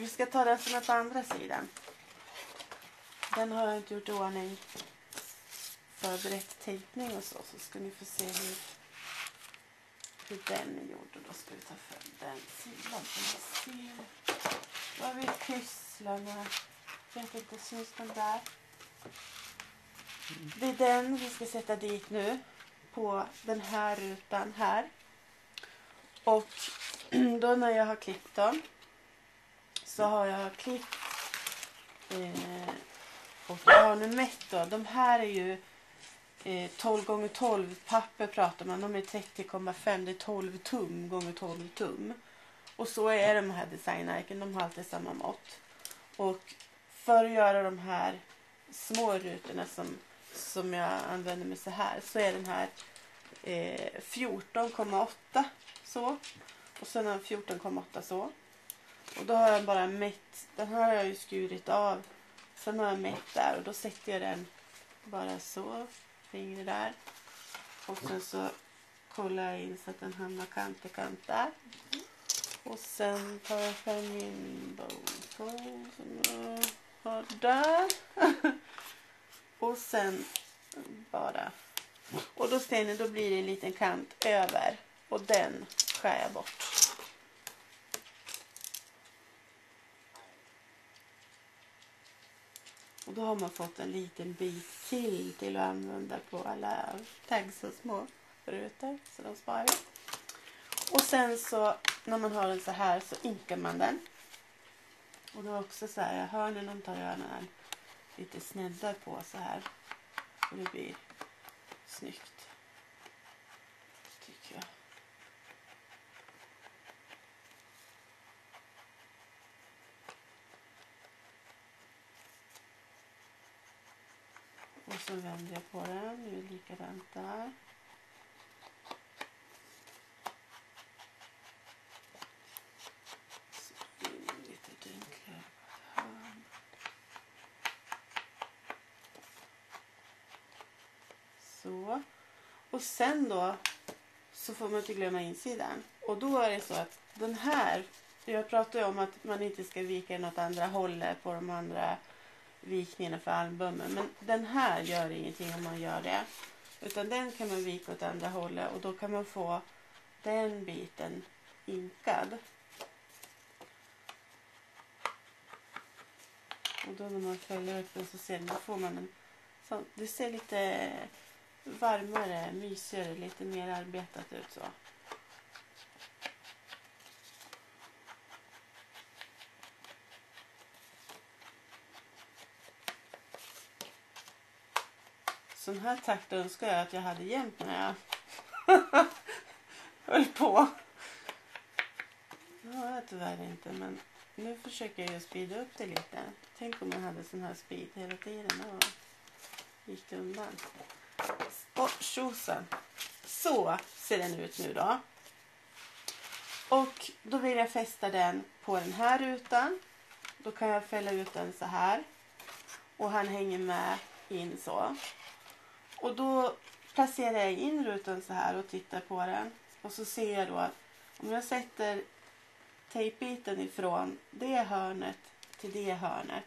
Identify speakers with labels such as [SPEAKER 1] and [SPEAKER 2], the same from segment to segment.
[SPEAKER 1] Vi ska ta den som är på andra sidan. Den har jag inte gjort i ordning. Förberett tejpning och så. Så ska ni få se hur, hur den är gjord. Och då ska vi ta fram den sidan. Så vi ser. Då har vi pysslarna. Jag vet inte, syns den där? Det är den vi ska sätta dit nu. På den här rutan här. Och då när jag har klippt dem så har jag klippt eh, och jag har nu mätt då. De här är ju eh, 12 gånger 12 papper pratar man. De är 30,5. Det är 12 tum gånger 12 tum. Och så är de här designarken. De har alltid samma mått. Och för att göra de här små rutorna som, som jag använder mig så här så är den här eh, 14,8 så. Och sen har 14,8 så. Och då har jag bara mätt, den här har jag ju skurit av. Sen har jag mätt där och då sätter jag den bara så, fingret där. Och sen så kollar jag in så att den hamnar kant till kant där. Och sen tar jag fram min bowl som jag har där. och sen bara. Och då ser ni, då blir det en liten kant över. Och den skär jag bort. Och då har man fått en liten bit till till att använda på alla tags och små rutor. Så de sparar vi. Och sen så när man har den så här så inkar man den. Och då också så här, hörnen tar jag lite sneddar på så här. Och det blir snyggt. Tycker jag. Och så vänder jag på den. Nu är det likadant där. Så Och sen då så får man inte glömma insidan. Och då är det så att den här, jag pratade ju om att man inte ska vika den åt andra hållet på de andra vikningarna för albumen. Men den här gör ingenting om man gör det. Utan den kan man vika åt andra hållet och då kan man få den biten inkad. Och då när man följer upp den så ser man, får man en sån, det ser lite varmare, mysigare, lite mer arbetat ut så. Sån här takt önskar jag att jag hade jämt när jag höll på. Det har jag tyvärr inte men nu försöker jag ju speeda upp det lite. Tänk om jag hade sån här speed hela tiden och gick det undan. Och tjosan. Så ser den ut nu då. Och då vill jag fästa den på den här rutan. Då kan jag fälla ut den så här. Och han hänger med in så. Och då placerar jag in rutan så här och tittar på den. Och så ser jag då att om jag sätter tejpbiten ifrån det hörnet till det hörnet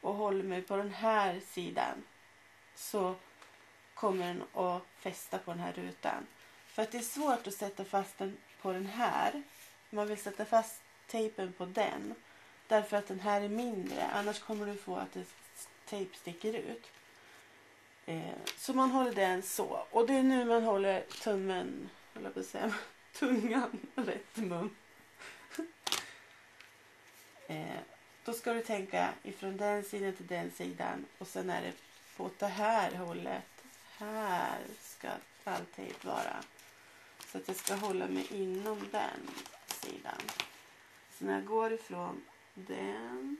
[SPEAKER 1] och håller mig på den här sidan så kommer den att fästa på den här rutan. För att det är svårt att sätta fast den på den här. Man vill sätta fast tejpen på den. Därför att den här är mindre. Annars kommer du få att tejp sticker ut. Eh, så man håller den så. Och det är nu man håller tummen, eller på att säga, tungan rätt i mun. eh, då ska du tänka ifrån den sidan till den sidan och sen är det på det här hållet. Här ska alltid vara. Så att jag ska hålla mig inom den sidan. Så när jag går ifrån den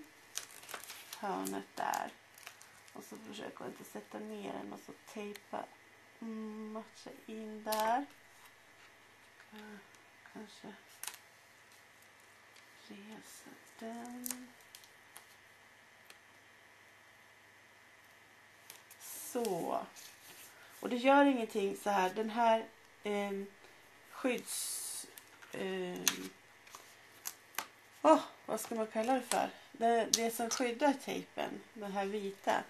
[SPEAKER 1] hörnet där och så försöker jag inte sätta ner den och så tejpa matcha in där. Eh, kanske resa den. Så. Och det gör ingenting så här. Den här eh, skydds... Eh, Åh, vad ska man kalla det för? Det, det som skyddar tejpen, den här vita,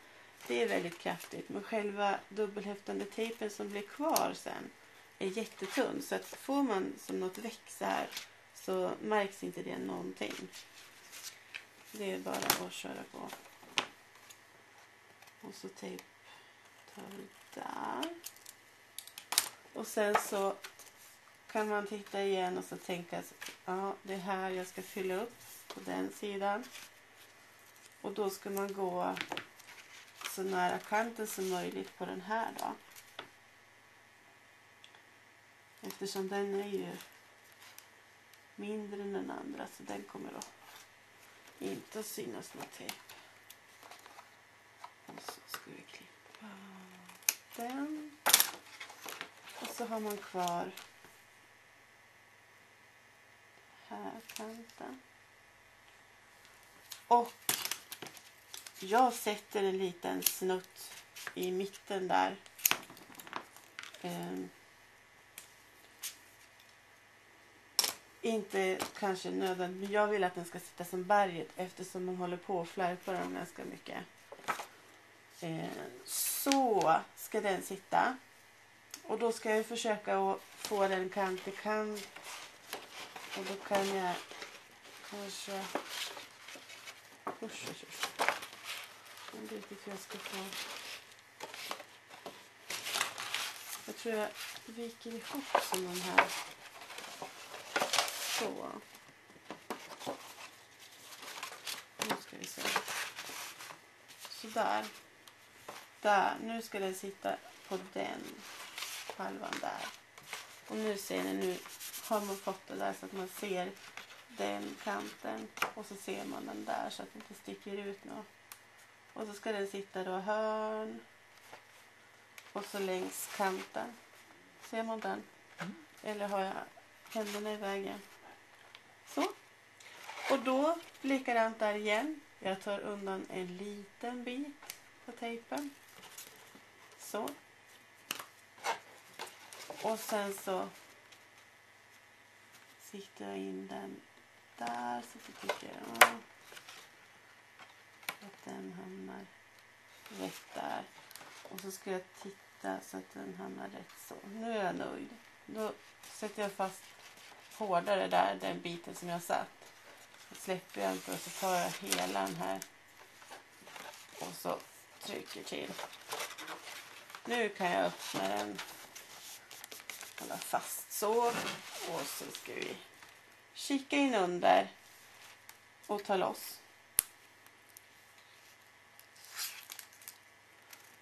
[SPEAKER 1] det är väldigt kraftigt. Men själva dubbelhäftande tejpen som blir kvar sen är jättetunn. Så att får man som något väck så här så märks inte det någonting. Det är bara att köra på. Och så tejp tar vi där. Och sen så kan man titta igen och så tänka ja det är här jag ska fylla upp på den sidan. Och då ska man gå så nära kanten som möjligt på den här då. Eftersom den är ju mindre än den andra så den kommer då inte att synas något tejp. Och så ska vi klippa den. Och så har man kvar här kanten. Och jag sätter en liten snutt i mitten där. Eh, inte kanske nödvändigt, men jag vill att den ska sitta som berget eftersom man håller på att flärpa dem ganska mycket. Eh, så ska den sitta. Och då ska jag försöka att få den kant till kant. Och då kan jag kanske... Usch, usch, usch. Jag vet inte hur jag ska få... Jag tror jag viker ihop som de här. Så. Nu ska vi se. Sådär. Där. Nu ska den sitta på den halvan där. Och nu ser ni, nu har man fått det där så att man ser den kanten och så ser man den där så att det inte sticker ut något. Och så ska den sitta då hörn och så längs kanten. Ser man den? Mm. Eller har jag händerna i vägen? Så. Och då likadant där igen. Jag tar undan en liten bit på tejpen. Så. Och sen så siktar jag in den där så att jag den hamnar rätt där. Och så ska jag titta så att den hamnar rätt så. Nu är jag nöjd. Då sätter jag fast hårdare där, den biten som jag satt. Så släpper jag inte och så tar jag hela den här och så trycker till. Nu kan jag öppna den, hålla fast så och så ska vi kika in under och ta loss.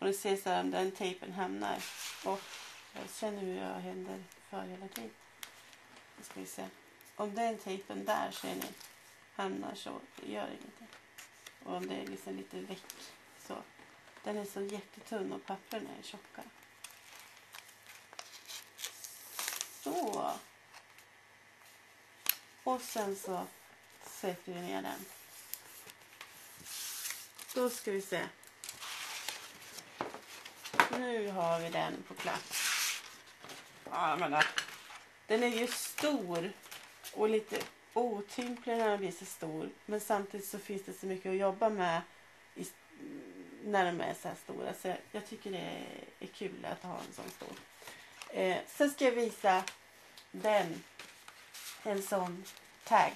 [SPEAKER 1] Och ni ser så här om den tejpen hamnar. Och eh, jag känner hur jag händer för hela tiden. Nu ska vi se. Om den tejpen där ser ni hamnar så, det gör ingenting. Och om det är liksom lite väck så. Den är så jättetunn och pappren är tjocka. Så. Och sen så sätter vi ner den. Då ska vi se. Nu har vi den på plats. Ja, men den är ju stor och lite otymplig när den blir så stor. Men samtidigt så finns det så mycket att jobba med i, när de är så här stora. Så jag tycker det är, kul att ha en sån stor. Eh, sen ska jag visa den en sån tagg.